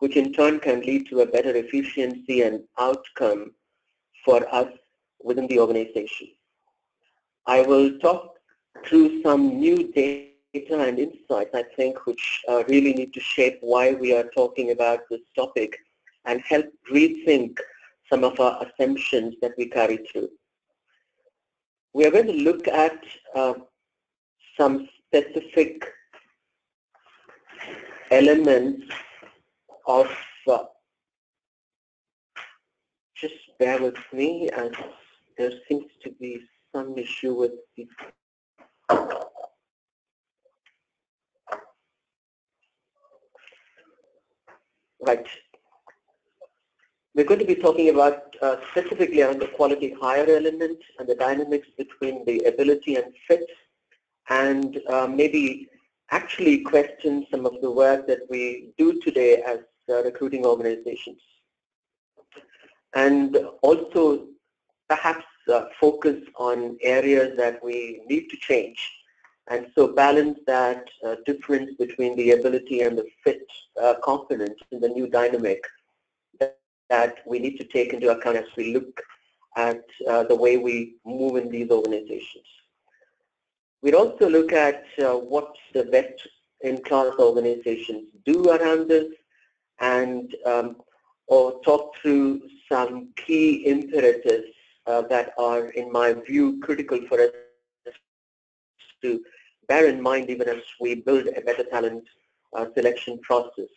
which in turn can lead to a better efficiency and outcome for us within the organization. I will talk through some new data and insights, I think, which uh, really need to shape why we are talking about this topic and help rethink some of our assumptions that we carry through. We are going to look at uh, some specific elements of, uh, just bear with me as there seems to be some issue with the Right. We're going to be talking about uh, specifically on the quality hire element and the dynamics between the ability and fit and uh, maybe actually question some of the work that we do today as recruiting organizations. And also perhaps uh, focus on areas that we need to change and so balance that uh, difference between the ability and the fit uh, component in the new dynamic that, we need to take into account as we look at uh, the way we move in these organizations. We'd also look at uh, what the best in-class organizations do around this and um, or talk through some key imperatives uh, that are, in my view, critical for us to bear in mind even as we build a better talent uh, selection process.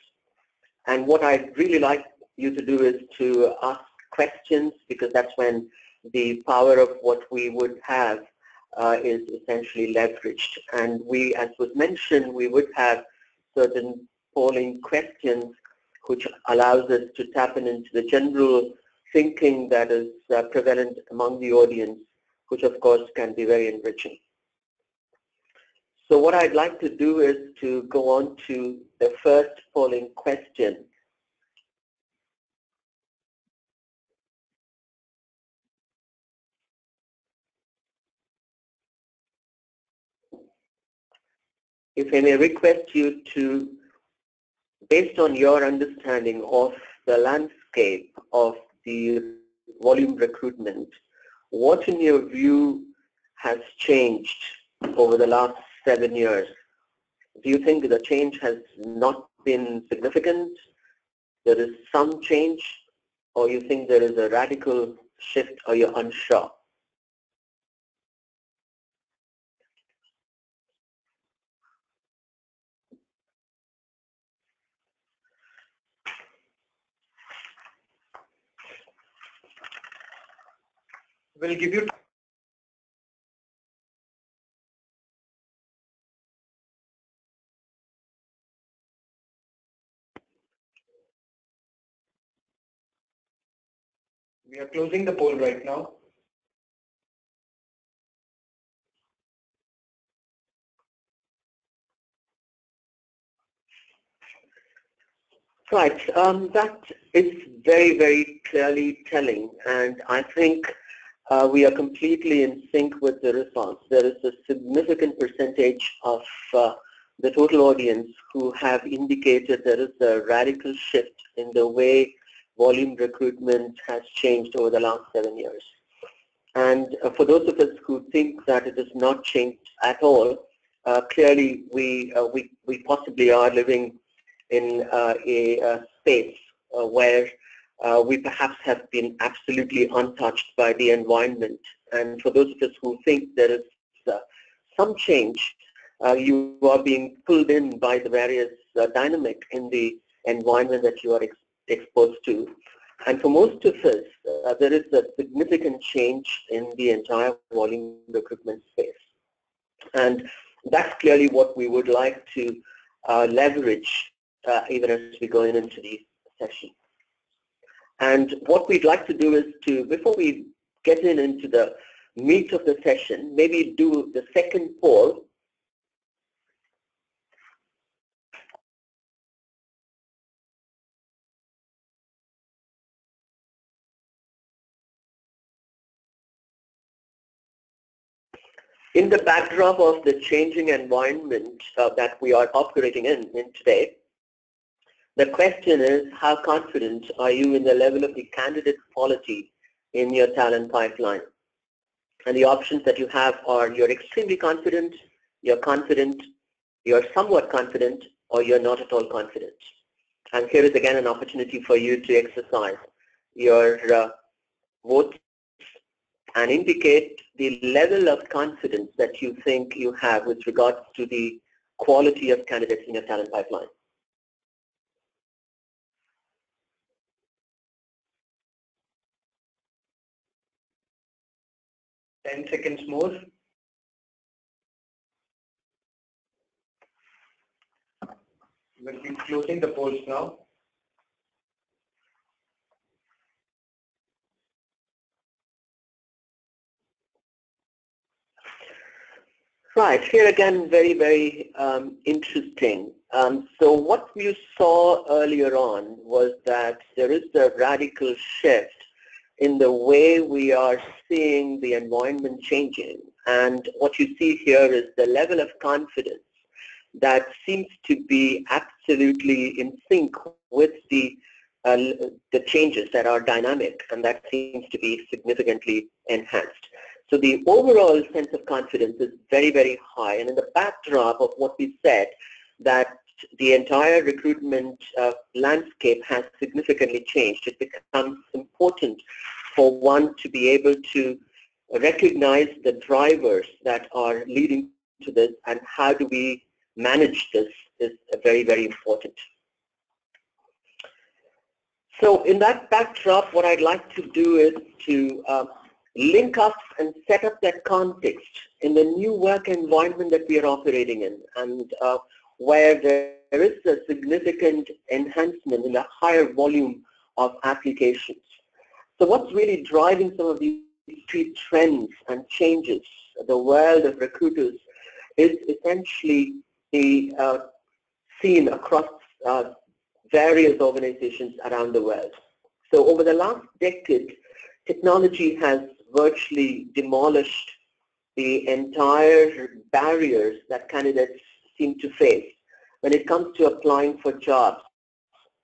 And what I'd really like you to do is to ask questions because that's when the power of what we would have uh, is essentially leveraged. And we, as was mentioned, we would have certain polling questions which allows us to tap into the general thinking that is uh, prevalent among the audience, which of course can be very enriching. So what I'd like to do is to go on to the first polling question. If I may request you to, based on your understanding of the landscape of the volume recruitment, what in your view has changed over the last seven years? Do you think the change has not been significant? There is some change or you think there is a radical shift or you're unsure? We'll give you We are closing the poll right now. Right, um, that is very, very clearly telling and I think uh, we are completely in sync with the response. There is a significant percentage of uh, the total audience who have indicated there is a radical shift in the way volume recruitment has changed over the last seven years. And uh, for those of us who think that it has not changed at all, uh, clearly we, uh, we, we possibly are living in uh, a, a, space where uh, we perhaps have been absolutely untouched by the environment. And for those of us who think there is some change, you are being pulled in by the various dynamic in the environment that you are exposed to. And for most of us, uh, there is a significant change in the entire volume recruitment space. And that's clearly what we would like to uh, leverage uh, even as we go in into the session. And what we'd like to do is to, before we get in into the meat of the session, maybe do the second poll. In the backdrop of the changing environment uh, that we are operating in, in today, The question is, how confident are you in the level of the candidate quality in your talent pipeline? And the options that you have are you're extremely confident, you're confident, you're somewhat confident, or you're not at all confident. And here is again an opportunity for you to exercise your uh, votes and indicate the level of confidence that you think you have with regards to the quality of candidates in your talent pipeline. Ten seconds more. We'll be closing the polls now. Right, here again, very, very um, interesting. Um, so what you saw earlier on was that there is a radical shift in the way we are seeing the environment changing. And what you see here is the level of confidence that seems to be absolutely in sync with the uh, the changes that are dynamic and that seems to be significantly enhanced. So the overall sense of confidence is very, very high. And in the backdrop of what we said, that the entire recruitment uh, landscape has significantly changed. It becomes important for one to be able to recognize the drivers that are leading to this and how do we manage this is very, very important. So in that backdrop, what I'd like to do is to uh, link up and set up that context in the new work environment that we are operating in and uh, where there is a significant enhancement in the higher volume of applications. So what's really driving some of these trends and changes, the world of recruiters, is essentially the uh, across uh, various organizations around the world. So over the last decade, technology has virtually demolished the entire barriers that candidates seem to face when it comes to applying for jobs.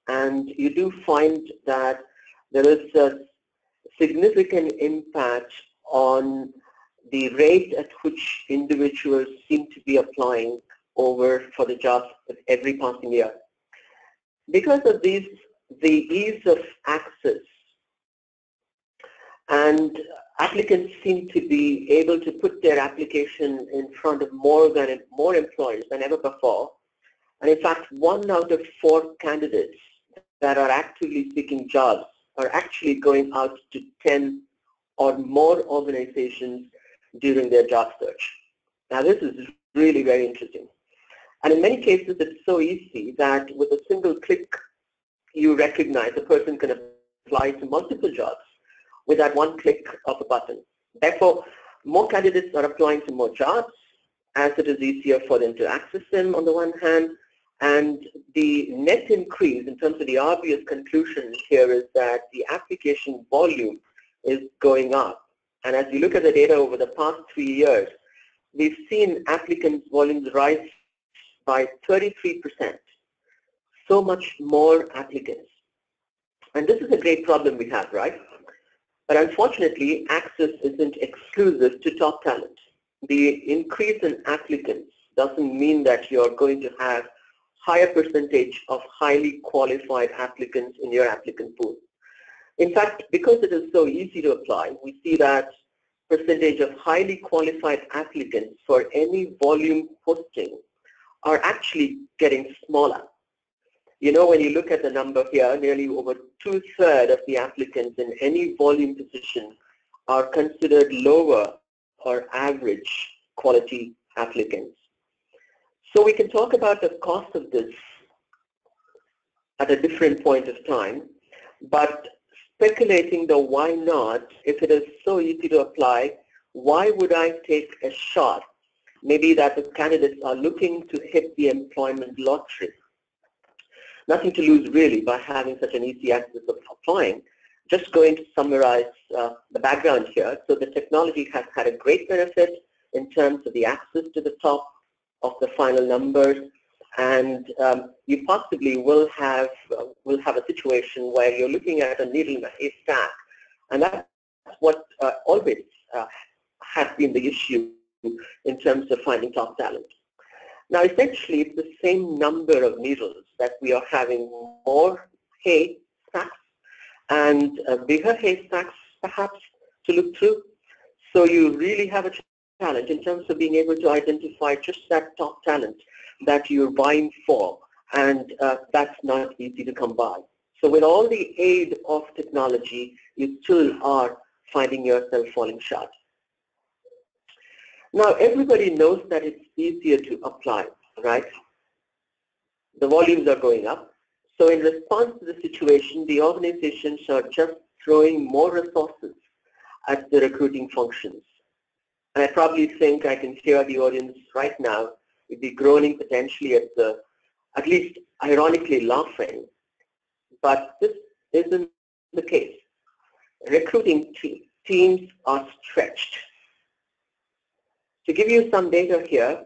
And you do find that there is a significant impact on the rate at which individuals seem to be applying over for the jobs with every passing year. Because of these, the ease of access and applicants seem to be able to put their application in front of more than more employers than ever before. And in fact, one out of four candidates that are actively seeking jobs are actually going out to 10 or more organizations during their job search. Now this is really very interesting. And in many cases, it's so easy that with a single click, you recognize a person can apply to multiple jobs with that one click of a button. Therefore, more candidates are applying to more jobs as it is easier for them to access them on the one hand, and the net increase in terms of the obvious conclusion here is that the application volume is going up. And as you look at the data over the past three years, we've seen applicants volumes rise by 33%. So much more applicants. And this is a great problem we have, right? But unfortunately, access isn't exclusive to top talent. The increase in applicants doesn't mean that you're going to have higher percentage of highly qualified applicants in your applicant pool. In fact, because it is so easy to apply, we see that percentage of highly qualified applicants for any volume posting are actually getting smaller. You know, when you look at the number here, nearly over two-thirds of the applicants in any volume position are considered lower or average quality applicants. So we can talk about the cost of this at a different point of time, but speculating the why not, if it is so easy to apply, why would I take a shot? Maybe that the candidates are looking to hit the employment lottery nothing to lose really by having such an easy access of applying. Just going to summarize uh, the background here. So the technology has had a great benefit in terms of the access to the top of the final numbers and um, you possibly will have uh, will have a situation where you're looking at a needle in a haystack, and that's what uh, always uh, has been the issue in terms of finding top talent. Now, essentially, it's the same number of needles that we are having more haystacks and uh, bigger haystacks, perhaps, to look through. So you really have a challenge in terms of being able to identify just that top talent that you're buying for, and uh, that's not easy to come by. So with all the aid of technology, you still are finding yourself falling short. Now, everybody knows that it's easier to apply, right? The volumes are going up. So in response to the situation, the organizations are just throwing more resources at the recruiting functions. And I probably think I can hear the audience right now would be groaning potentially at the, at least ironically laughing. But this isn't the case. Recruiting te teams are stretched. To give you some data here,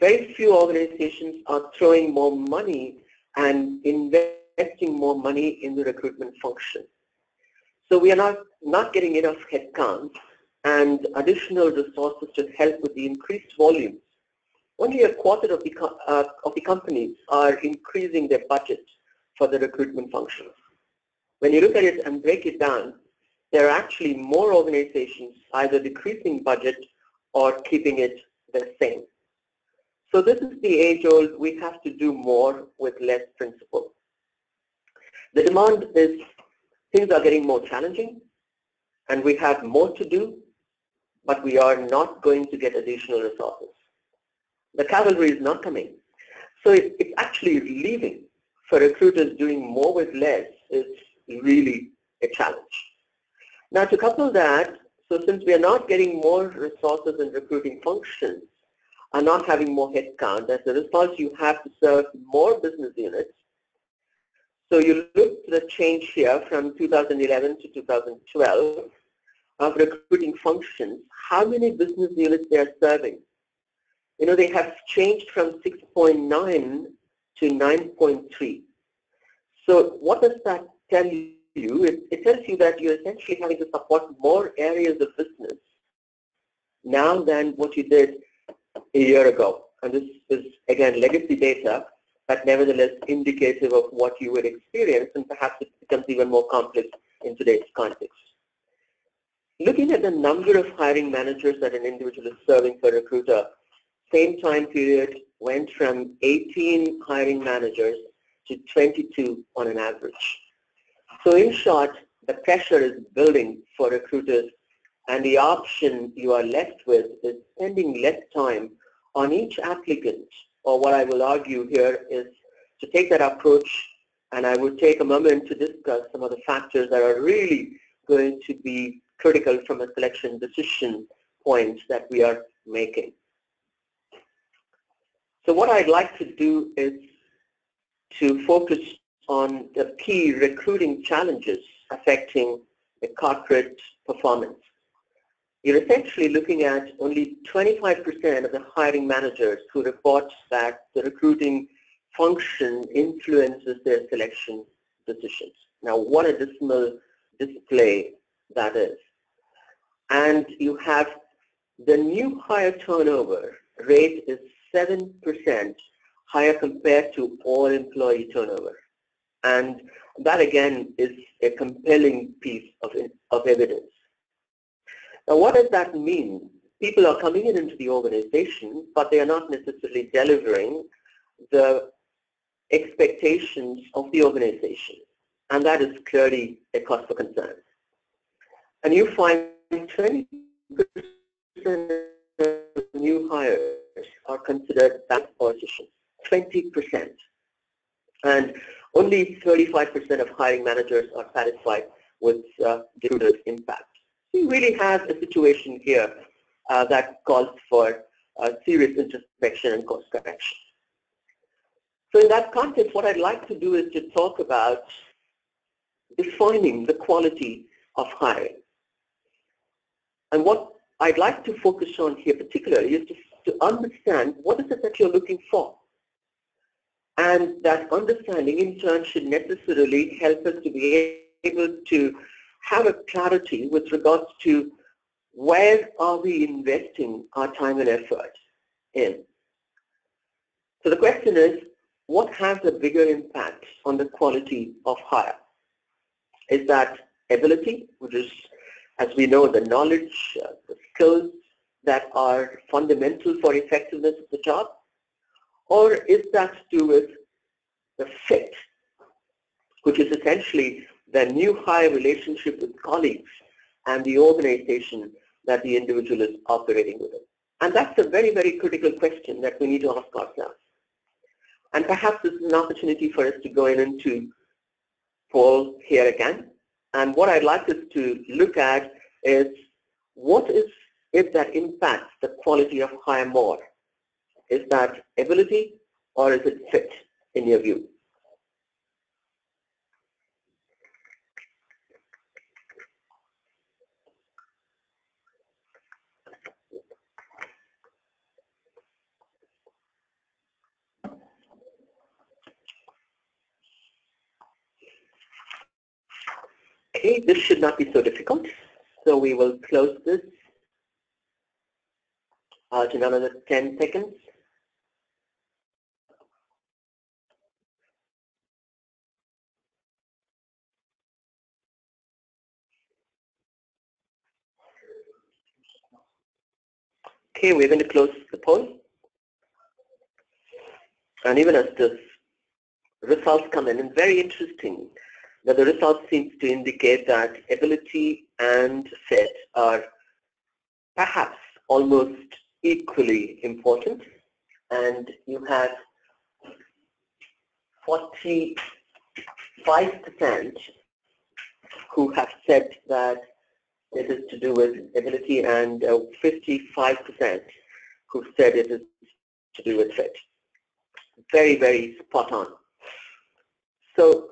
very few organizations are throwing more money and investing more money in the recruitment function. So we are not, not getting enough headcount and additional resources to help with the increased volumes. Only a quarter of the, uh, of the companies are increasing their budget for the recruitment functions. When you look at it and break it down, there are actually more organizations either decreasing budget or keeping it the same. So this is the age-old, we have to do more with less principle. The demand is, things are getting more challenging, and we have more to do, but we are not going to get additional resources. The cavalry is not coming. So it, it's actually leaving for recruiters doing more with less is really a challenge. Now to couple that, so since we are not getting more resources in recruiting functions, are not having more headcount. As a result, you have to serve more business units. So you look at the change here from 2011 to 2012 of recruiting functions, how many business units they are serving. You know, they have changed from 6.9 to 9.3. So what does that tell you? It, it tells you that you're essentially having to support more areas of business now than what you did a year ago. And this is, again, legacy data, but nevertheless indicative of what you would experience, and perhaps it becomes even more complex in today's context. Looking at the number of hiring managers that an individual is serving per recruiter, same time period went from 18 hiring managers to 22 on an average. So in short, the pressure is building for recruiters and the option you are left with is spending less time on each applicant, or what I will argue here is to take that approach, and I would take a moment to discuss some of the factors that are really going to be critical from a selection decision point that we are making. So what I'd like to do is to focus on the key recruiting challenges affecting the corporate performance you're essentially looking at only 25% of the hiring managers who report that the recruiting function influences their selection decisions. Now, what a dismal display that is. And you have the new hire turnover rate is 7% higher compared to all employee turnover. And that again is a compelling piece of, of evidence. Now what does that mean? People are coming in into the organization, but they are not necessarily delivering the expectations of the organization. And that is clearly a cause for concern. And you find 20% of new hires are considered bad positions, 20%. And only 35% of hiring managers are satisfied with uh, the impact we really have a situation here uh, that calls for uh, serious introspection and course correction. So in that context, what I'd like to do is to talk about defining the quality of hiring. And what I'd like to focus on here particularly is to, to understand what is it that you're looking for. And that understanding in turn should necessarily help us to be able to have a clarity with regards to where are we investing our time and effort in. So the question is, what has a bigger impact on the quality of hire? Is that ability, which is, as we know, the knowledge, uh, the skills that are fundamental for effectiveness of the job? Or is that to do with the fit, which is essentially the new hire relationship with colleagues and the organization that the individual is operating within? And that's a very, very critical question that we need to ask ourselves. And perhaps this is an opportunity for us to go in into poll here again. And what I'd like us to look at is what is it that impacts the quality of hire more? Is that ability or is it fit in your view? Okay, this should not be so difficult. So we will close this uh, in another 10 seconds. Okay, we're going to close the poll. And even as the results come in, and very interesting, that the result seems to indicate that ability and fit are perhaps almost equally important. And you have 45% who have said that it is to do with ability and 55% uh, who said it is to do with fit. Very, very spot on. So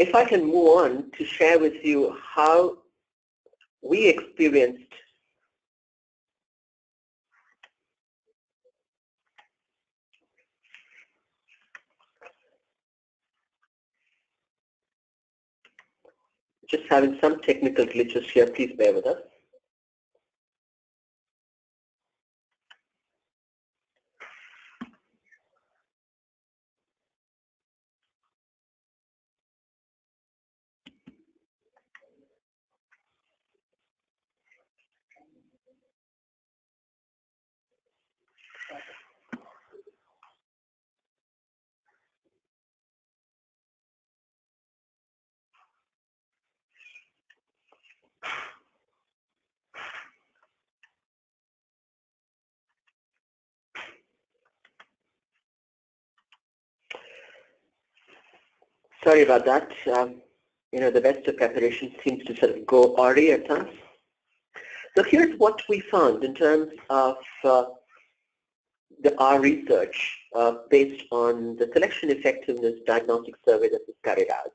if I can move on to share with you how we experienced just having some technical glitches here, please bear with us. Sorry about that. Um, you know, the best of preparation seems to sort of go awry at. So here's what we found in terms of uh, the, our research uh, based on the selection effectiveness diagnostic survey that was carried out.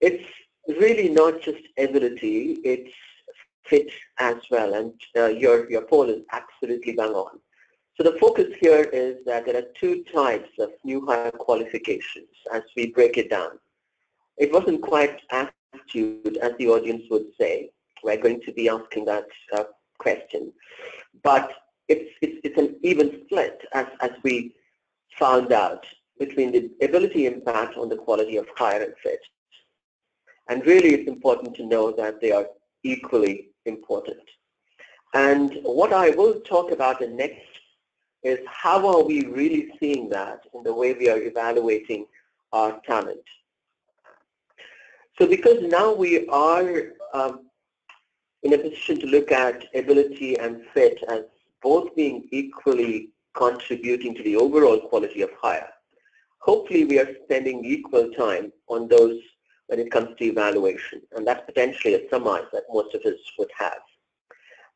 It's really not just ability, it's fit as well, and uh, your, your poll is absolutely bang on. So the focus here is that there are two types of new hire qualifications as we break it down. It wasn't quite attitude as the audience would say. We're going to be asking that uh, question. But it's, it's, it's an even split as, as we found out between the ability impact on the quality of hire and fit. And really it's important to know that they are equally important. And what I will talk about in next is how are we really seeing that in the way we are evaluating our talent. So because now we are um, in a position to look at ability and fit as both being equally contributing to the overall quality of hire, hopefully we are spending equal time on those when it comes to evaluation. And that's potentially a summary that most of us would have.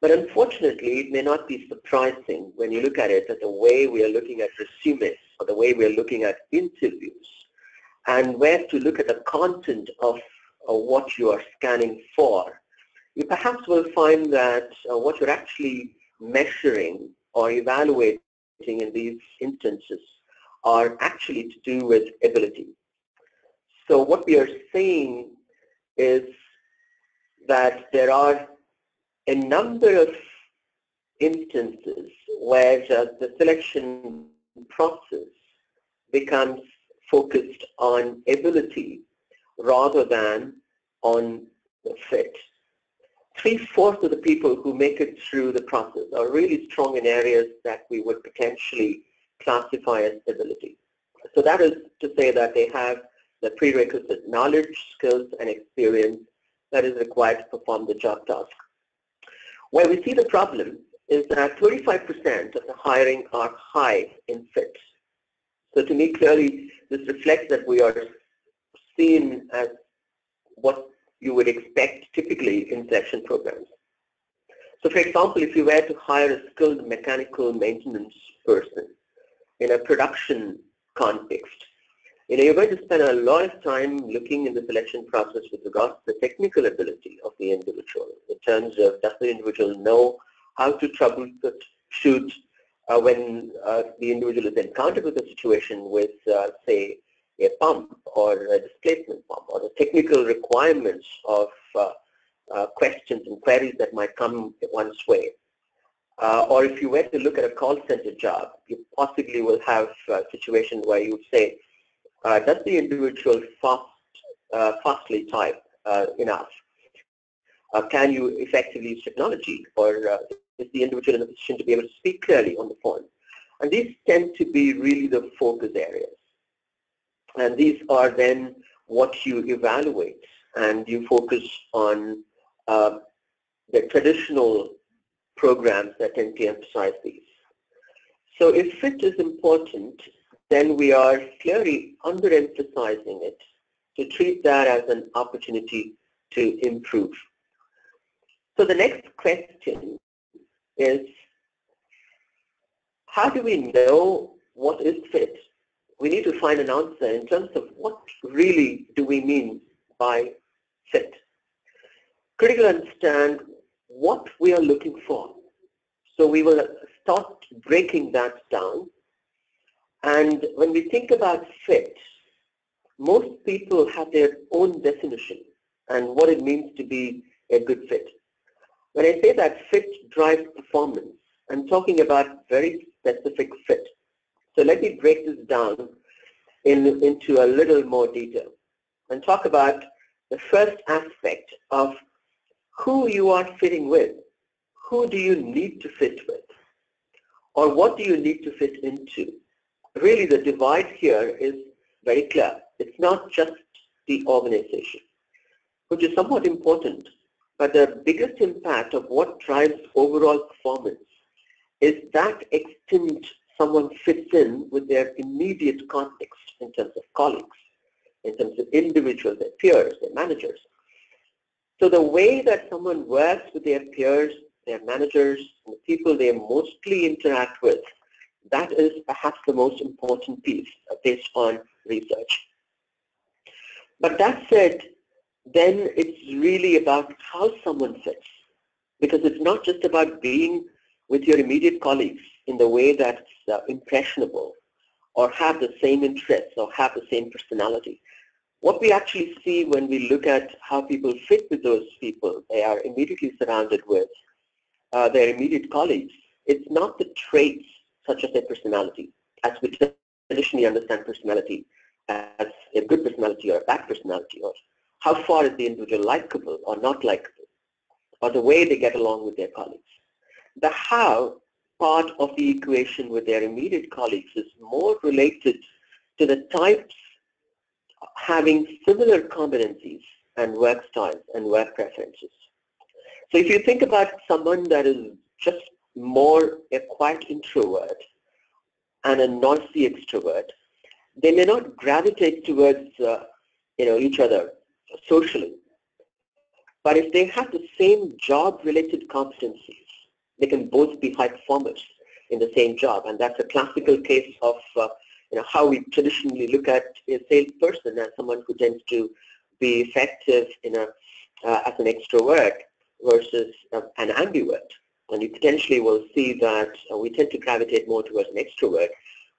But unfortunately, it may not be surprising when you look at it that the way we are looking at resumes or the way we are looking at interviews and where to look at the content of uh, what you are scanning for, you perhaps will find that uh, what you're actually measuring or evaluating in these instances are actually to do with ability. So what we are saying is that there are a number of instances where the selection process becomes focused on ability rather than on fit. Three-fourths of the people who make it through the process are really strong in areas that we would potentially classify as ability. So that is to say that they have the prerequisite knowledge, skills, and experience that is required to perform the job task. Where we see the problem is that 35% of the hiring are high in fit. So to me, clearly, this reflects that we are seen as what you would expect typically in selection programs. So for example, if you were to hire a skilled mechanical maintenance person in a production context, you know, you're going to spend a lot of time looking in the selection process with regards to the technical ability of the individual in terms of does the individual know how to troubleshoot uh, when uh, the individual is encountered with a situation with, uh, say, a pump or a displacement pump or the technical requirements of uh, uh, questions and queries that might come one's way. Uh, or if you were to look at a call center job, you possibly will have a situation where you would say, does the individual fast, fastly type enough? Uh, can you effectively use technology or uh, is the individual in a position to be able to speak clearly on the phone? And these tend to be really the focus areas. And these are then what you evaluate and you focus on uh, the traditional programs that tend to emphasize these. So if fit is important, then we are clearly underemphasizing it to treat that as an opportunity to improve. So the next question is, how do we know what is fit? We need to find an answer in terms of what really do we mean by fit. Critical understand what we are looking for. So we will start breaking that down. And when we think about fit, most people have their own definition and what it means to be a good fit. When I say that fit drives performance, I'm talking about very specific fit. So let me break this down in, into a little more detail and talk about the first aspect of who you are fitting with. Who do you need to fit with? Or what do you need to fit into? Really the divide here is very clear. It's not just the organization, which is somewhat important but the biggest impact of what drives overall performance is that extent someone fits in with their immediate context in terms of colleagues, in terms of individuals, their peers, their managers. So the way that someone works with their peers, their managers, the people they mostly interact with, that is perhaps the most important piece based on research. But that said, then it's really about how someone fits. Because it's not just about being with your immediate colleagues in the way that's uh, impressionable or have the same interests or have the same personality. What we actually see when we look at how people fit with those people they are immediately surrounded with, uh, their immediate colleagues, it's not the traits such as their personality, as we traditionally understand personality as a good personality or a bad personality or how far is the individual likable or not likable, or the way they get along with their colleagues. The how part of the equation with their immediate colleagues is more related to the types having similar competencies and work styles and work preferences. So if you think about someone that is just more a quiet introvert and a noisy extrovert, they may not gravitate towards uh, you know each other socially. But if they have the same job-related competencies, they can both be high performers in the same job. And that's a classical case of uh, you know, how we traditionally look at a salesperson as someone who tends to be effective in a, uh, as an extrovert versus uh, an ambivert and you potentially will see that uh, we tend to gravitate more towards an extrovert,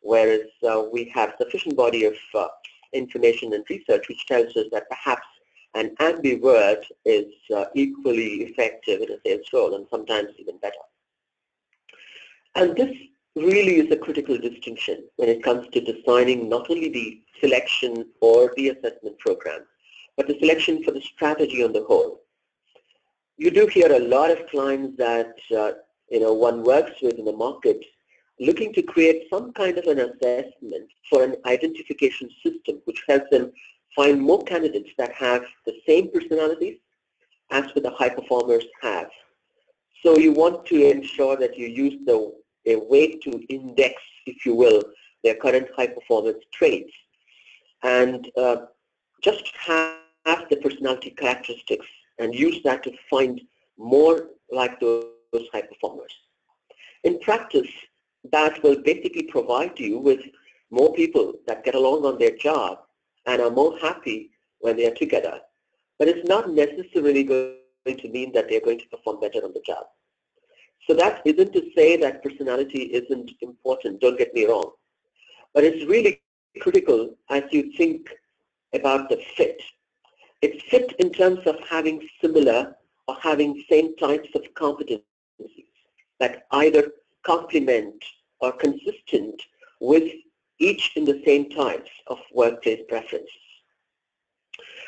whereas uh, we have sufficient body of uh, information and research which tells us that perhaps an ambivert is equally effective in a sales role and sometimes even better. And this really is a critical distinction when it comes to designing not only the selection or the assessment program, but the selection for the strategy on the whole. You do hear a lot of clients that uh, you know one works with in the market looking to create some kind of an assessment for an identification system which helps them find more candidates that have the same personalities as what the high performers have. So you want to ensure that you use the a way to index, if you will, their current high performance traits and uh, just have the personality characteristics and use that to find more like those, high performers. In practice, that will basically provide you with more people that get along on their job and are more happy when they are together. But it's not necessarily going to mean that they're going to perform better on the job. So that isn't to say that personality isn't important, don't get me wrong. But it's really critical as you think about the fit. It's fit in terms of having similar or having same types of competencies that either complement or consistent with each in the same types of workplace preferences.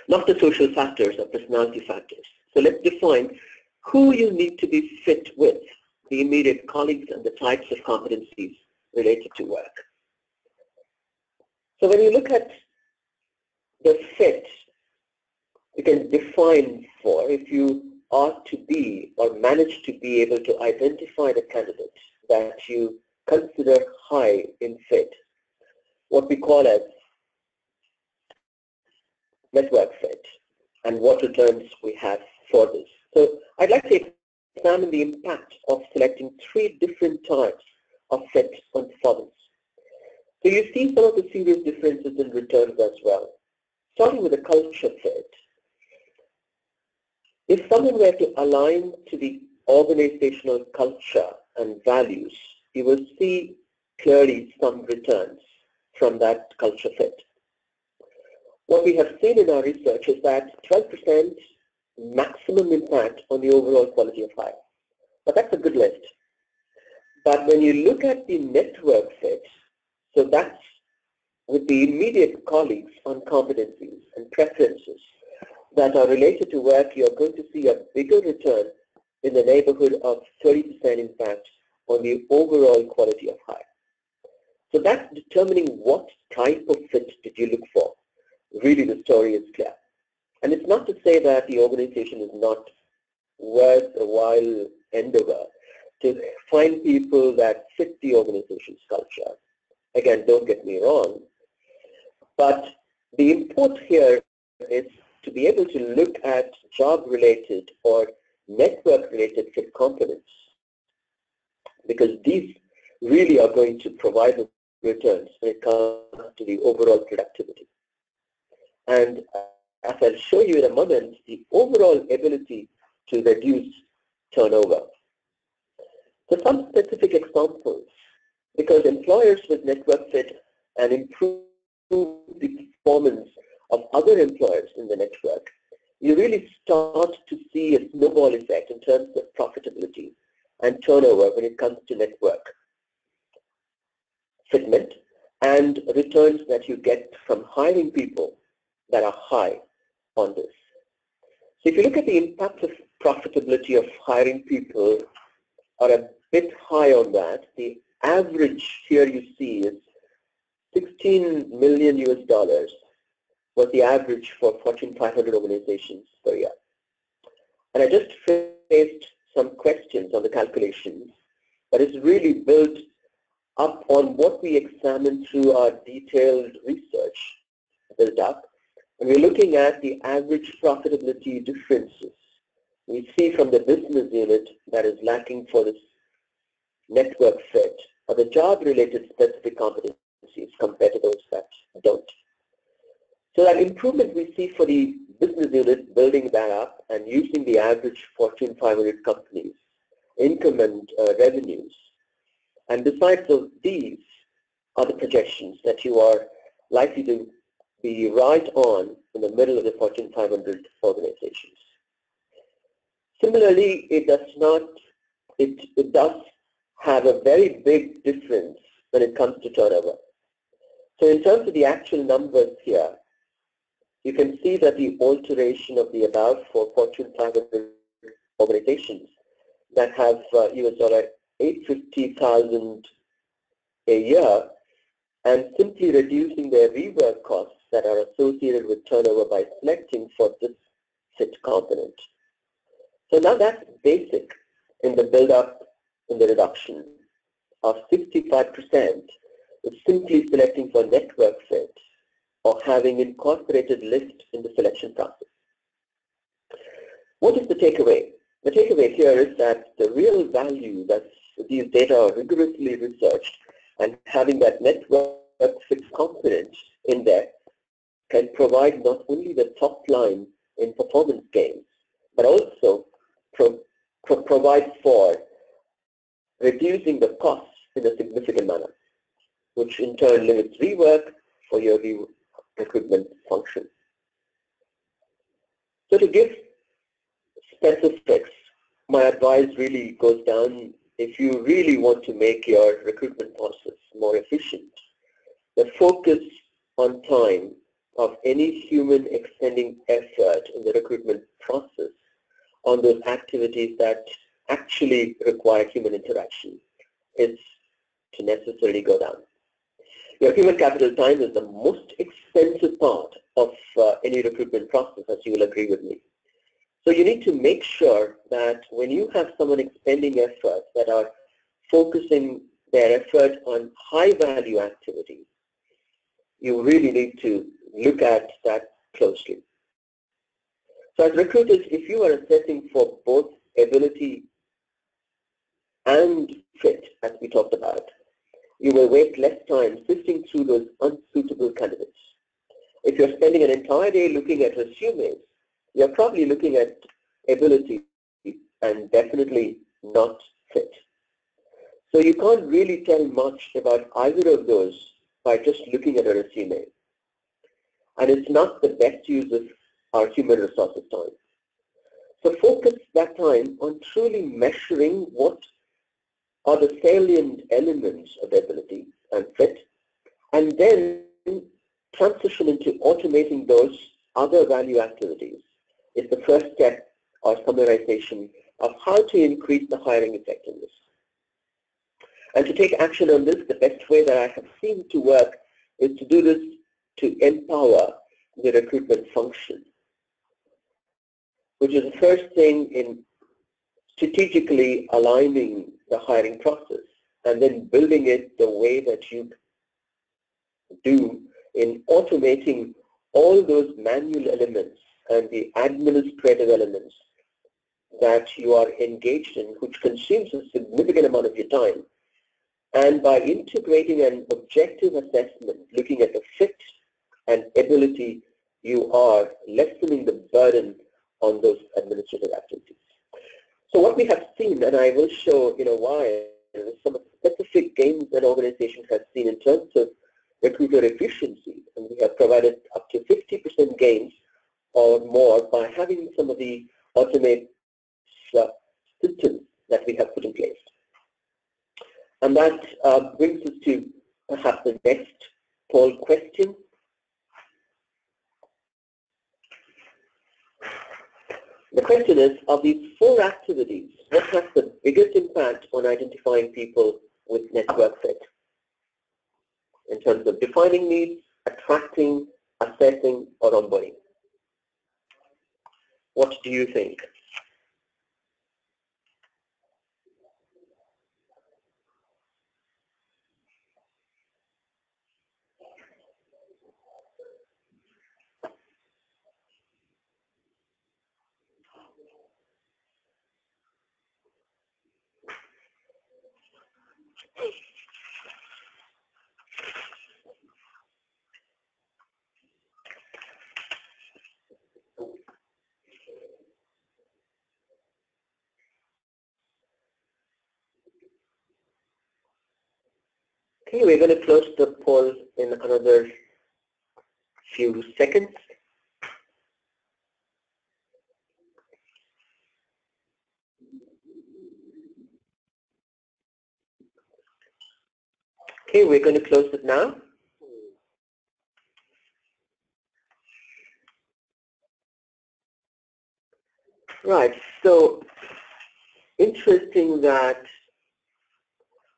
Not the social factors or personality factors. So let's define who you need to be fit with the immediate colleagues and the types of competencies related to work. So when you look at the fit, you can define for if you are to be or manage to be able to identify the candidate that you consider high in fit, what we call as network fit, and what returns we have for this. So I'd like to examine the impact of selecting three different types of fit on performance. So you see some of the serious differences in returns as well. Starting with the culture fit. If someone were to align to the organizational culture and values, you will see clearly some returns from that culture fit. What we have seen in our research is that 12% maximum impact on the overall quality of hire. But that's a good list. But when you look at the network fit, so that's with the immediate colleagues on competencies and preferences that are related to work, you're going to see a bigger return in the neighborhood of 30% impact on the overall quality of hire. So that's determining what type of fit did you look for. Really the story is clear. And it's not to say that the organization is not worth a while endeavor to find people that fit the organization's culture. Again, don't get me wrong, but the import here is to be able to look at job-related or network-related fit components because these really are going to provide returns when it comes to the overall productivity. And uh, as I'll show you in a moment, the overall ability to reduce turnover. So some specific examples, because employers with network fit and improve the performance of other employers in the network, you really start to see a snowball effect in terms of profitability and turnover when it comes to network fitment and returns that you get from hiring people that are high on this. So if you look at the impact of profitability of hiring people are a bit high on that. The average here you see is 16 million US dollars was the average for Fortune 500 organizations per year. And I just faced some questions on the calculations, but it's really built up on what we examined through our detailed research built up and we're looking at the average profitability differences. We see from the business unit that is lacking for this network fit or the job-related specific competencies compared to those that don't. So that improvement we see for the business unit building that up and using the average Fortune 500 companies income and uh, revenues. And besides of these are the projections that you are likely to be right on in the middle of the Fortune 500 organizations. Similarly, it does not, it, it does have a very big difference when it comes to turnover. So in terms of the actual numbers here, you can see that the alteration of the above for Fortune 500 organizations that have uh, US dollar 850,000 a year and simply reducing their rework costs that are associated with turnover by selecting for this fit component. So now that's basic in the build-up in the reduction of 65% is simply selecting for network fit or having incorporated list in the selection process. What is the takeaway? The takeaway here is that the real value that these data are rigorously researched and having that network fit component in there can provide not only the top line in performance gains, but also pro pro provide for reducing the costs in a significant manner, which in turn limits rework for your recruitment function. So to give specifics, my advice really goes down if you really want to make your recruitment process more efficient, the focus on time of any human extending effort in the recruitment process on those activities that actually require human interaction is to necessarily go down. Your human capital time is the most expensive part of uh, any recruitment process, as you will agree with me. So you need to make sure that when you have someone expending efforts that are focusing their effort on high value activities, you really need to look at that closely. So as recruiters, if you are assessing for both ability and fit, as we talked about, you will waste less time sifting through those unsuitable candidates. If you're spending an entire day looking at resumes, you're probably looking at ability and definitely not fit. So you can't really tell much about either of those by just looking at a resume. And it's not the best use of our human resources time. So focus that time on truly measuring what are the salient elements of ability and fit, and then transition into automating those other value activities is the first step or summarization of how to increase the hiring effectiveness. And to take action on this, the best way that I have seen to work is to do this to empower the recruitment function, which is the first thing in strategically aligning the hiring process and then building it the way that you do in automating all those manual elements and the administrative elements that you are engaged in, which consumes a significant amount of your time. And by integrating an objective assessment, looking at the fit and ability, you are lessening the burden on those administrative activities. So what we have seen, and I will show in a while, some specific gains that organizations have seen in terms of recruiter efficiency, and we have provided up to 50% gains or more by having some of the automate uh, systems that we have put in place. And that uh, brings us to perhaps the next poll question. The question is, of these four activities, what has the biggest impact on identifying people with network fit? In terms of defining needs, attracting, assessing, or onboarding. What do you think? Okay, we're going to close the poll in another few seconds. Okay, we're going to close it now. Right, so interesting that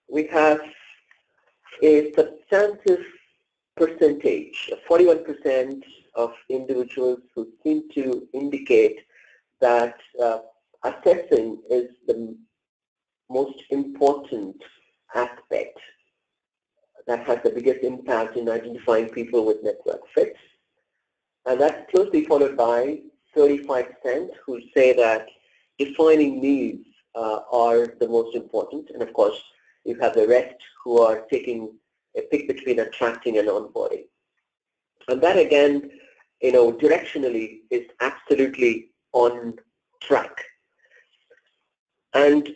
we have a substantive percentage, 41% of individuals who seem to indicate that uh, assessing is the most important aspect that has the biggest impact in identifying people with network fits. And that's closely followed by 35% who say that defining needs uh, are the most important. And of course, you have the rest who are taking a pick between attracting and onboarding. And that again, you know, directionally is absolutely on track. And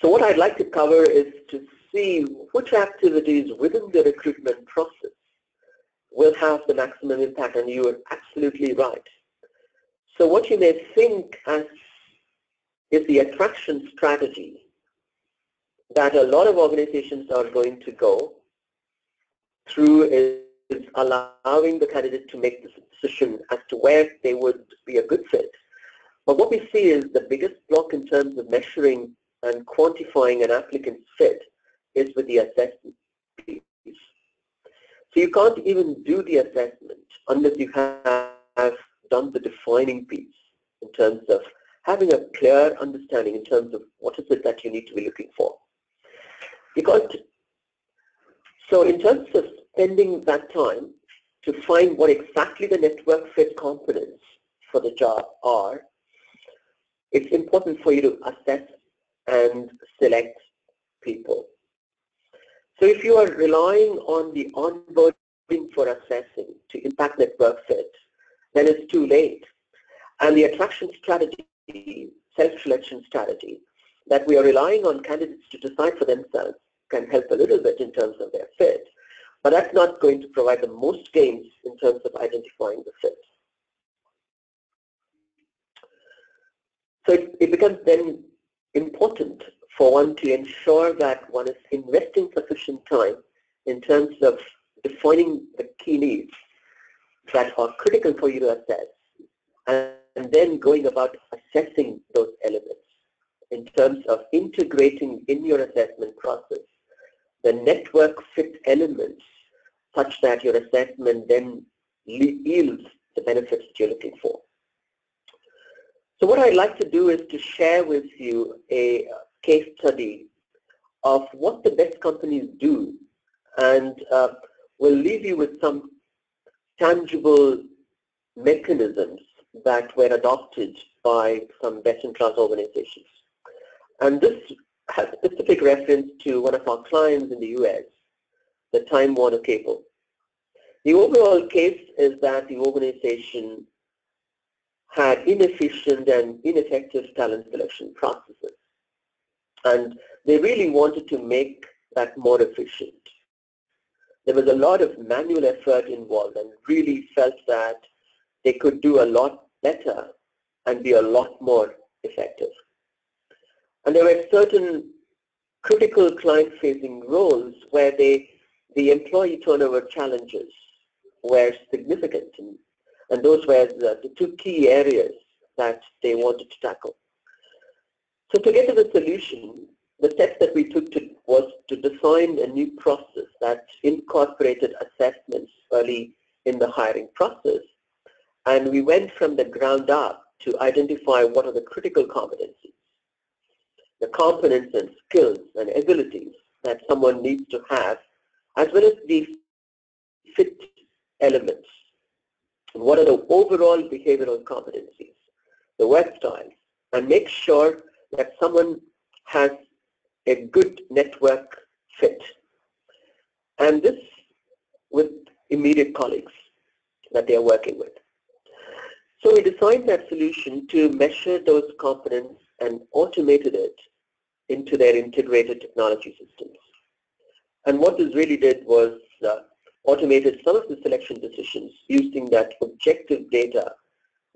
so what I'd like to cover is to see which activities within the recruitment process will have the maximum impact, and you are absolutely right. So what you may think as is the attraction strategy that a lot of organizations are going to go through is allowing the candidate to make the decision as to where they would be a good fit. But what we see is the biggest block in terms of measuring and quantifying an applicant's fit is with the assessment piece. So you can't even do the assessment unless you have done the defining piece in terms of having a clear understanding in terms of what is it that you need to be looking for. Because, so in terms of spending that time to find what exactly the network fit components for the job are, it's important for you to assess and select people. So if you are relying on the onboarding for assessing to impact network fit, then it's too late. And the attraction strategy, self-selection strategy, that we are relying on candidates to decide for themselves can help a little bit in terms of their fit, but that's not going to provide the most gains in terms of identifying the fit. So it, it becomes then important for one to ensure that one is investing sufficient time in terms of defining the key needs that are critical for you to assess and, and then going about assessing those elements in terms of integrating in your assessment process the network fit elements such that your assessment then yields the benefits that you're looking for. So what I'd like to do is to share with you a case study of what the best companies do and uh, we'll leave you with some tangible mechanisms that were adopted by some best-in-class organizations. And this has specific reference to one of our clients in the US, the Time Warner Cable. The overall case is that the organization had inefficient and ineffective talent selection processes. And they really wanted to make that more efficient. There was a lot of manual effort involved and really felt that they could do a lot better and be a lot more effective. And there were certain critical client-facing roles where they, the employee turnover challenges were significant. And, and those were the, the two key areas that they wanted to tackle. So to get to the solution, the steps that we took to, was to define a new process that incorporated assessments early in the hiring process. And we went from the ground up to identify what are the critical competencies the competence and skills and abilities that someone needs to have, as well as the fit elements. And what are the overall behavioral competencies, the work styles, and make sure that someone has a good network fit. And this with immediate colleagues that they are working with. So we designed that solution to measure those components and automated it into their integrated technology systems. And what this really did was uh, automated some of the selection decisions using that objective data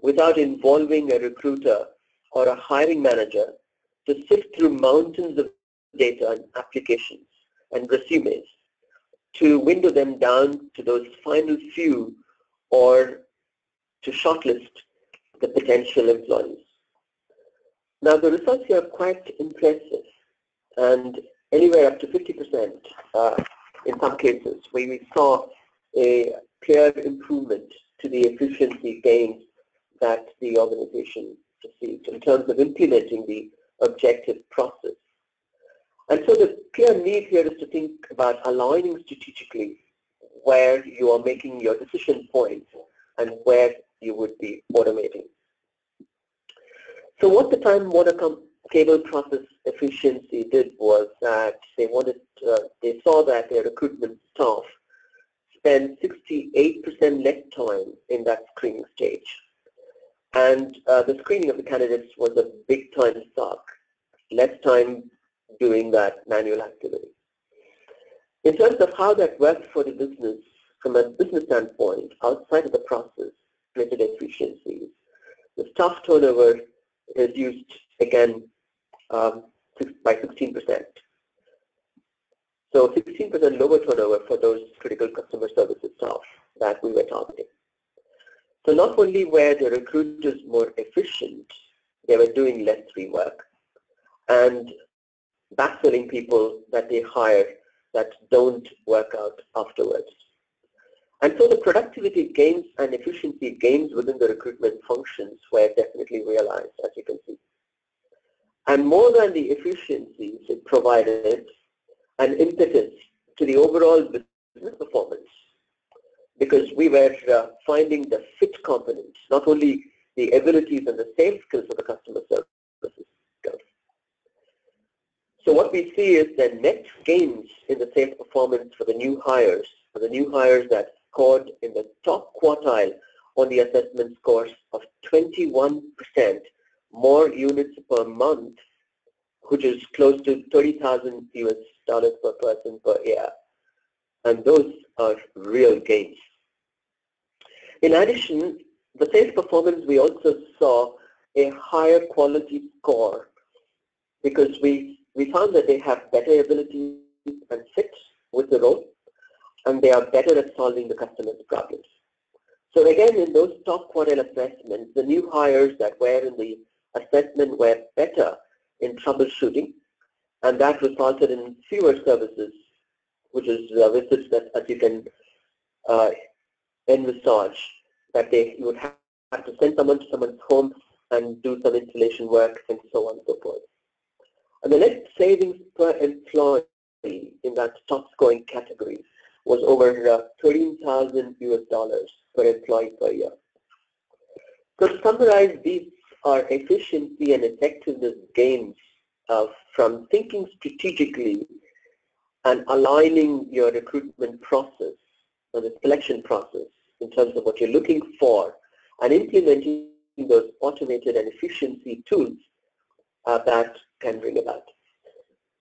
without involving a recruiter or a hiring manager to sift through mountains of data and applications and resumes to window them down to those final few or to shortlist the potential employees. Now the results here are quite impressive and anywhere up to 50% uh, in some cases where we saw a clear improvement to the efficiency gains that the organization received in terms of implementing the objective process. And so the clear need here is to think about aligning strategically where you are making your decision points and where you would be automating. So what the time Warner cable process efficiency did was that they wanted, uh, they saw that their recruitment staff spend 68% less time in that screening stage. And uh, the screening of the candidates was a big time suck, less time doing that manual activity. In terms of how that worked for the business, from a business standpoint, outside of the process, related efficiencies, the staff turnover reduced again um, by 16%. So 16% lower turnover for those critical customer services staff that we were targeting. So not only were the recruiters more efficient, they were doing less rework and backfilling people that they hire that don't work out afterwards. And so the productivity gains and efficiency gains within the recruitment functions were definitely realized, as you can see. And more than the efficiencies, it provided an impetus to the overall business performance because we were uh, finding the fit components, not only the abilities and the sales skills of the customer services skills. So what we see is the net gains in the sales performance for the new hires, for the new hires that scored in the top quartile on the assessment scores of 21% more units per month, which is close to 30,000 US dollars per person per year. And those are real gains. In addition, the sales performance, we also saw a higher quality score because we, we found that they have better ability and fit with the role and they are better at solving the customer's problems. So again, in those top quartile assessments, the new hires that were in the assessment were better in troubleshooting, and that resulted in fewer services, which is uh, visits that, as you can uh, envisage, that they would have to send someone to someone's home and do some installation work and so on and so forth. And the net savings per employee in that top scoring category was over uh, 13,000 US dollars per employee per year. So to summarize, these are efficiency and effectiveness gains uh, from thinking strategically and aligning your recruitment process or the selection process in terms of what you're looking for and implementing those automated and efficiency tools uh, that can bring about.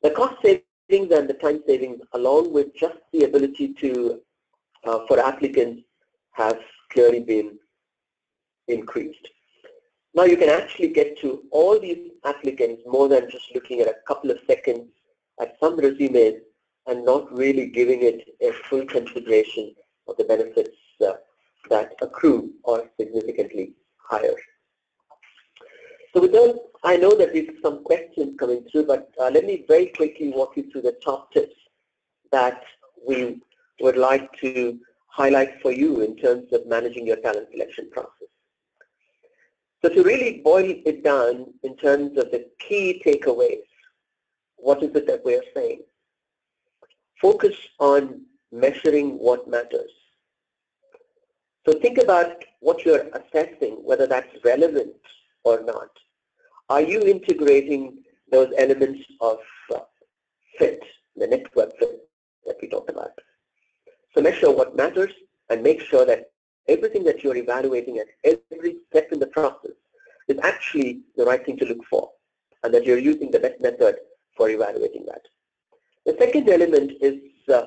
The cost savings savings and the time savings along with just the ability to, uh, for applicants, have clearly been increased. Now you can actually get to all these applicants more than just looking at a couple of seconds at some resumes and not really giving it a full consideration of the benefits uh, that accrue or significantly higher. So with those, I know that there's some questions coming through, but uh, let me very quickly walk you through the top tips that we would like to highlight for you in terms of managing your talent selection process. So to really boil it down in terms of the key takeaways, what is it that we're saying? Focus on measuring what matters. So think about what you're assessing, whether that's relevant or not. Are you integrating those elements of uh, fit, the network fit that we talked about? So make sure what matters and make sure that everything that you're evaluating at every step in the process is actually the right thing to look for and that you're using the best method for evaluating that. The second element is uh,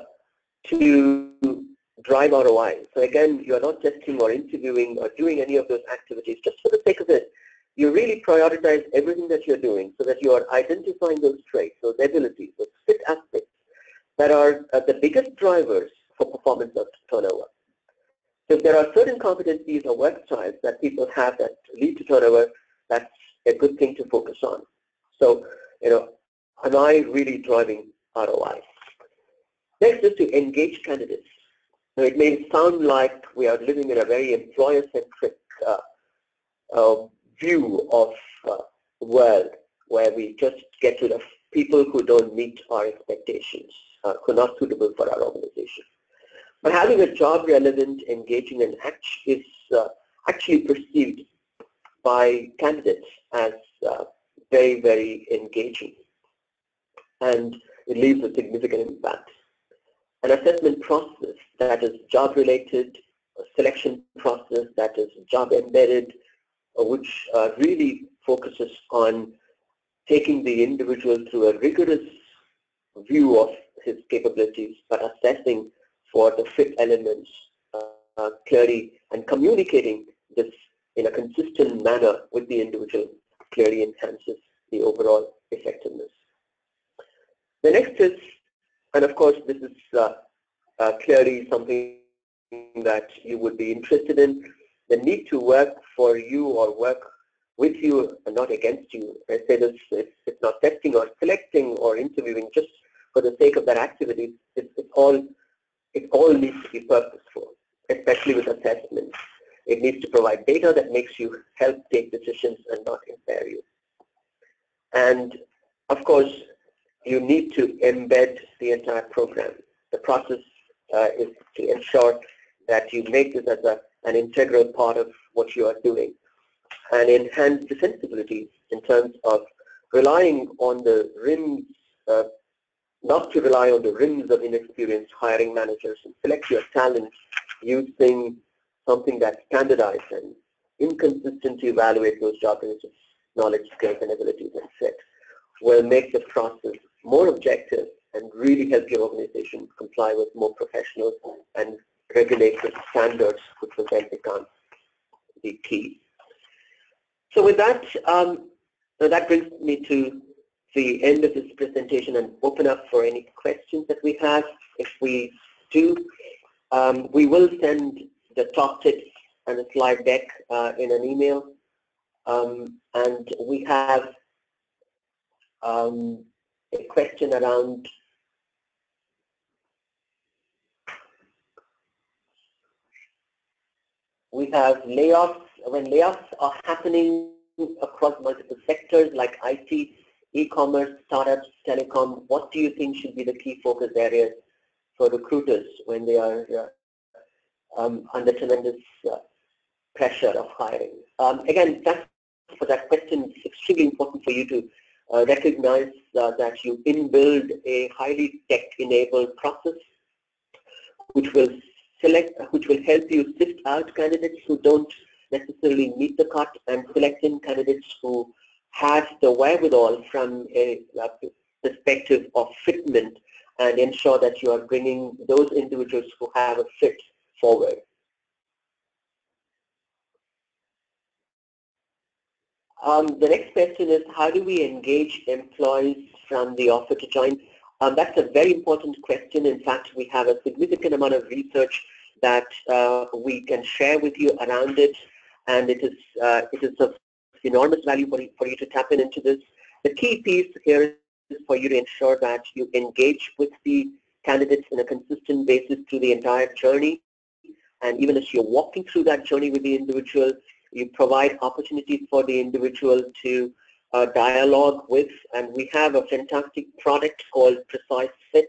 to drive ROI. So again, you're not testing or interviewing or doing any of those activities just for the sake of it. You really prioritize everything that you're doing so that you are identifying those traits, those abilities, those fit aspects that are uh, the biggest drivers for performance of turnover. So if there are certain competencies or work styles that people have that lead to turnover, that's a good thing to focus on. So, you know, am I really driving ROI? Next is to engage candidates. Now, it may sound like we are living in a very employer-centric uh, uh, view of uh, world where we just get rid of people who don't meet our expectations, uh, who are not suitable for our organization. But having a job relevant, engaging, and act is uh, actually perceived by candidates as uh, very, very engaging. And it leaves a significant impact. An assessment process that is job-related, a selection process that is job-embedded, which uh, really focuses on taking the individual through a rigorous view of his capabilities, but assessing for the fit elements uh, clearly and communicating this in a consistent manner with the individual clearly enhances the overall effectiveness. The next is, and of course this is uh, uh, clearly something that you would be interested in, the need to work for you or work with you and not against you. I say this, it's, it's not testing or selecting or interviewing just for the sake of that activity. It's, all it all needs to be purposeful, especially with assessments. It needs to provide data that makes you help take decisions and not impair you. And of course, you need to embed the entire program. The process uh, is to ensure that you make this as a, an integral part of what you are doing and enhance the sensibility in terms of relying on the RIMS uh, not to rely on the rims of inexperienced hiring managers and select your talent using something that's standardized and inconsistent to evaluate those job images, knowledge, skills, and abilities and fit will make the process more objective and really help your organization comply with more professional and regulated standards which will then become the key. So with that, um, that brings me to the end of this presentation and open up for any questions that we have. If we do, um, we will send the top tips and a slide deck uh, in an email. Um, and we have um, a question around we have layoffs. When layoffs are happening across multiple sectors like IT, e-commerce, startups, telecom, what do you think should be the key focus areas for recruiters when they are uh, um, under tremendous uh, pressure of hiring? Um, again, that's for that question, it's extremely important for you to uh, recognize uh, that you inbuild a highly tech-enabled process which will select, which will help you sift out candidates who don't necessarily meet the cut and select in candidates who have the wherewithal from a, a perspective of fitment and ensure that you are bringing those individuals who have a fit forward. Um, the next question is how do we engage employees from the offer to join? Um, that's a very important question. In fact, we have a significant amount of research that uh, we can share with you around it, and it is uh, it is of enormous value for you, for you to tap in into this. The key piece here is for you to ensure that you engage with the candidates in a consistent basis through the entire journey. And even as you're walking through that journey with the individual, you provide opportunities for the individual to uh, dialogue with. And we have a fantastic product called Precise Fit,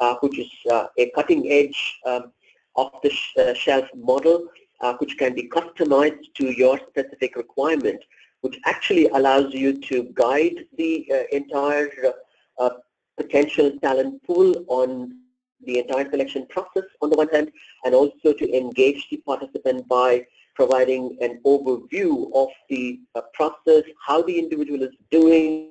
uh, which is uh, a cutting edge um, off-the-shelf uh, model, uh, which can be customized to your specific requirement which actually allows you to guide the uh, entire potential talent pool on the entire selection process on the one hand, and also to engage the participant by providing an overview of the uh, process, how the individual is doing,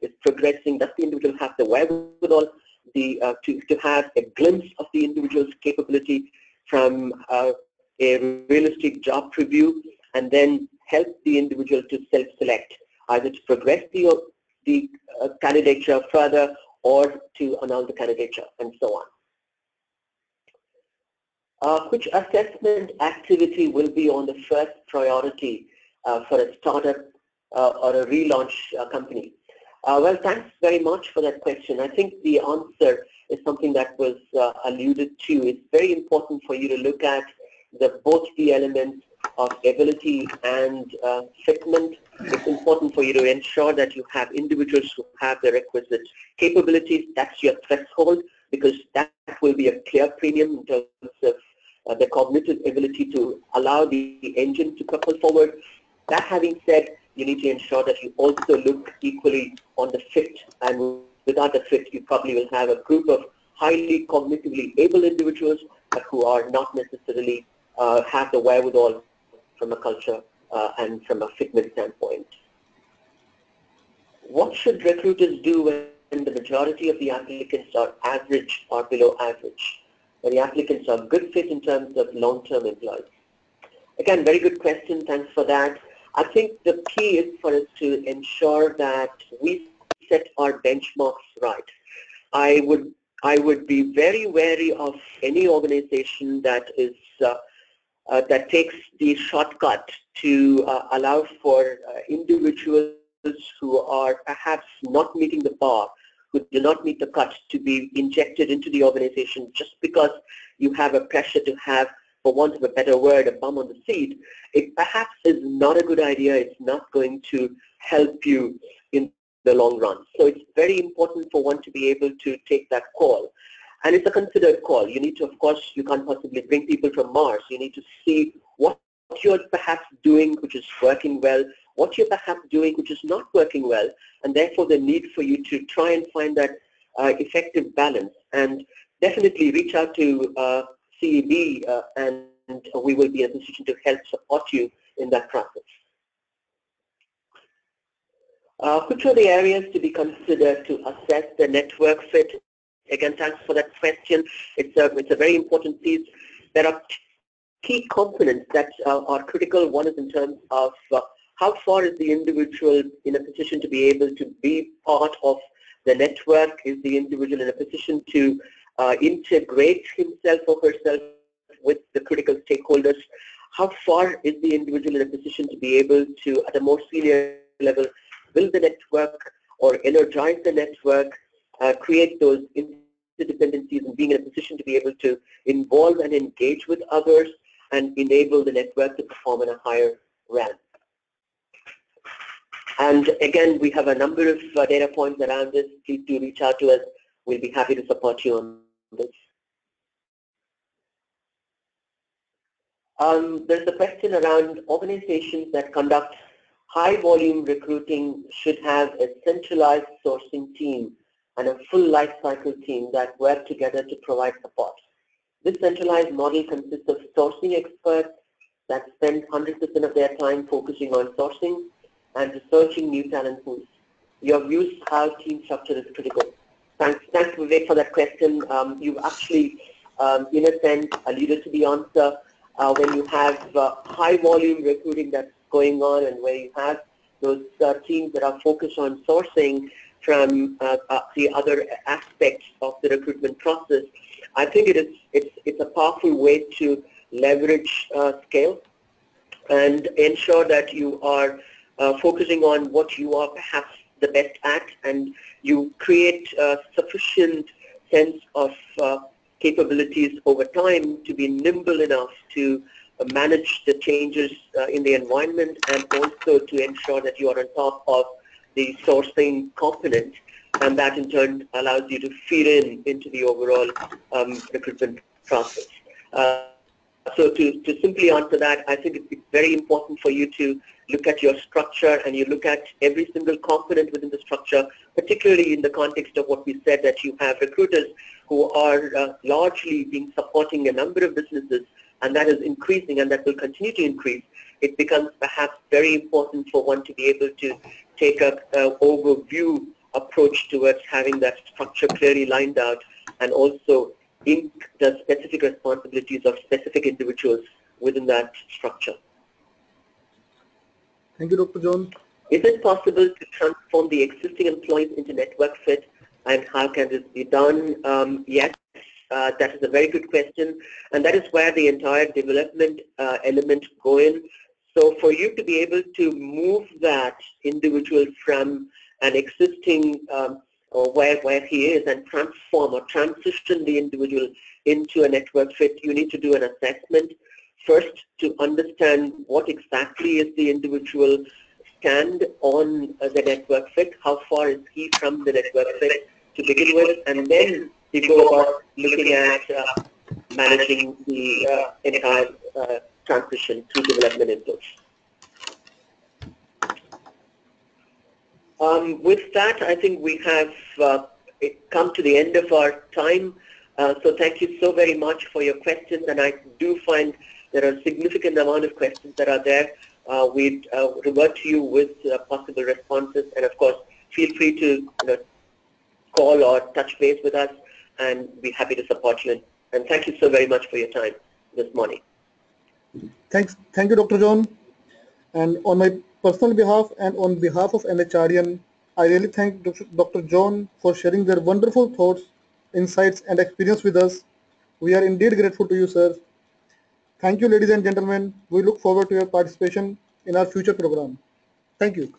is progressing, does the individual have the wherewithal the uh, to, to have a glimpse of the individual's capability from uh, a realistic job preview and then help the individual to self-select either to progress the, the uh, candidature further or to annul the candidature and so on. Uh, which assessment activity will be on the first priority uh, for a startup uh, or a relaunch uh, company? Uh, well, thanks very much for that question. I think the answer is something that was uh, alluded to. It's very important for you to look at the, both the elements of ability and fitment. It's important for you to ensure that you have individuals who have the requisite capabilities. That's your threshold because that will be a clear premium in terms of uh, the cognitive ability to allow the engine to propel forward. That having said, you need to ensure that you also look equally on the fit and without the fit you probably will have a group of highly cognitively able individuals but who are not necessarily uh, have the wherewithal from a culture uh, and from a fitment standpoint. What should recruiters do when the majority of the applicants are average or below average? When the applicants are good fit in terms of long-term employees? Again, very good question. Thanks for that. I think the key is for us to ensure that we set our benchmarks right. I would I would be very wary of any organization that is uh, uh, that takes the shortcut to uh, allow for uh, individuals who are perhaps not meeting the bar, who do not meet the cut to be injected into the organization just because you have a pressure to have, for want of a better word, a bum on the seat, it perhaps is not a good idea. It's not going to help you in the long run. So it's very important for one to be able to take that call. And it's a considered call. You need to, of course, you can't possibly bring people from Mars. You need to see what you're perhaps doing which is working well, what you're perhaps doing which is not working well, and therefore the need for you to try and find that uh, effective balance. And definitely reach out to uh, CEB uh, and we will be in a position to help support you in that process. Uh, which are the areas to be considered to assess the network fit Again, thanks for that question. It's a, it's a very important piece. There are key components that uh, are critical. One is in terms of uh, how far is the individual in a position to be able to be part of the network? Is the individual in a position to uh, integrate himself or herself with the critical stakeholders? How far is the individual in a position to be able to, at a more senior level, build the network or energize the network uh, create those interdependencies and being in a position to be able to involve and engage with others and enable the network to perform in a higher rank. And again, we have a number of uh, data points around this. Please do reach out to us. We'll be happy to support you on this. Um, there's a question around organizations that conduct high volume recruiting should have a centralized sourcing team and a full life cycle team that work together to provide support. This centralized model consists of sourcing experts that spend 100% of their time focusing on sourcing and researching new talent pools. Your views how team structure is critical. Thanks, thanks Vivek for that question. Um, you actually, um, in a sense, alluded to the answer. Uh, when you have uh, high volume recruiting that's going on and where you have those uh, teams that are focused on sourcing, from uh, uh, the other aspects of the recruitment process. I think it is it's it's a powerful way to leverage uh, scale and ensure that you are focusing on what you are perhaps the best at and you create a sufficient sense of uh, capabilities over time to be nimble enough to uh, manage the changes uh, in the environment and also to ensure that you are on top of the sourcing component and that in turn allows you to feed in into the overall um, recruitment process. Uh, so to, to simply answer that, I think it's very important for you to look at your structure and you look at every single component within the structure, particularly in the context of what we said that you have recruiters who are uh, largely being supporting a number of businesses and that is increasing and that will continue to increase. It becomes perhaps very important for one to be able to take an overview approach towards having that structure clearly lined out and also ink the specific responsibilities of specific individuals within that structure. Thank you, Dr. John. Is it possible to transform the existing employees into network fit and how can this be done? Um, yes, uh, that is a very good question and that is where the entire development uh, element go in. So for you to be able to move that individual from an existing um, or where, where he is and transform or transition the individual into a network fit, you need to do an assessment first to understand what exactly is the individual stand on uh, the network fit, how far is he from the network fit to begin with, and then you go about looking at uh, managing the uh, entire uh, transition through development inputs. Um, with that, I think we have uh, come to the end of our time. Uh, so thank you so very much for your questions, and I do find there are significant amount of questions that are there. Uh, we'd uh, revert to you with uh, possible responses, and of course, feel free to you know, call or touch base with us, and be happy to support you. And thank you so very much for your time this morning. Thanks. Thank you, Dr. John. And on my personal behalf and on behalf of NHRDN, I really thank Dr. John for sharing their wonderful thoughts, insights and experience with us. We are indeed grateful to you, sir. Thank you, ladies and gentlemen. We look forward to your participation in our future program. Thank you.